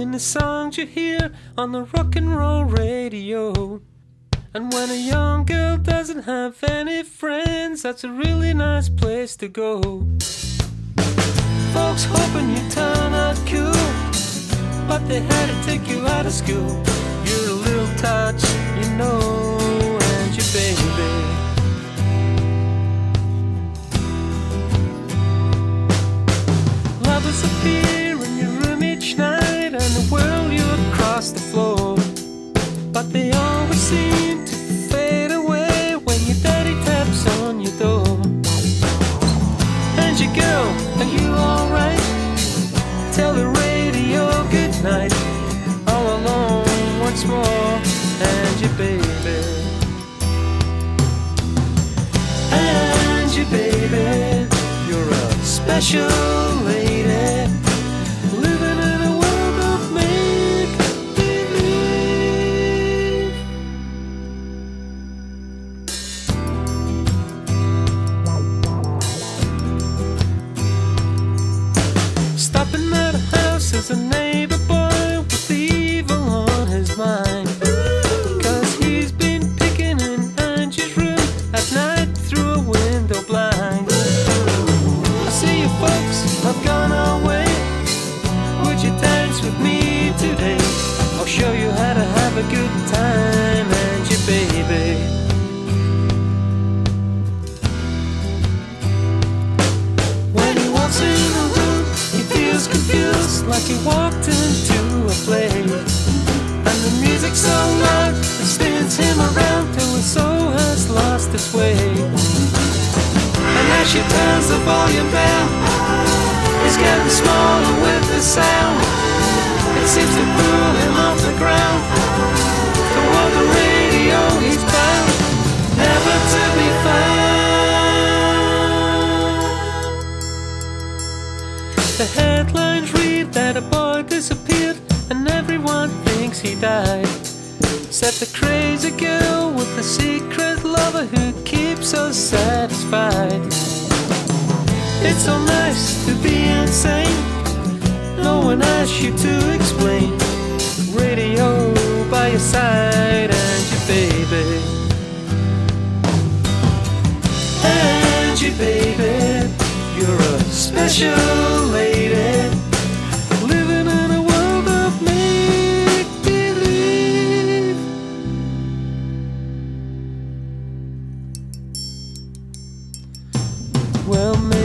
loving the songs you hear on the rock and roll radio. And when a young girl doesn't have any friends, that's a really nice place to go. Folks hoping you turn out cool, but they had to take you out of school. You're a little touch, are you alright? Tell the radio good night. All alone once more, Angie baby. Angie baby, you're a special house as a confused like he walked into a play. And the music's so loud, it spins him around till his soul has lost its way. And as she turns the volume down, he's getting smaller with the sound. It seems to pull him The headlines read that a boy disappeared and everyone thinks he died. Said the crazy girl with the secret lover who keeps us satisfied. It's so nice to be insane. No one asks you to explain. Radio by your side and your baby. Angie baby. You're a special lady. Well, maybe.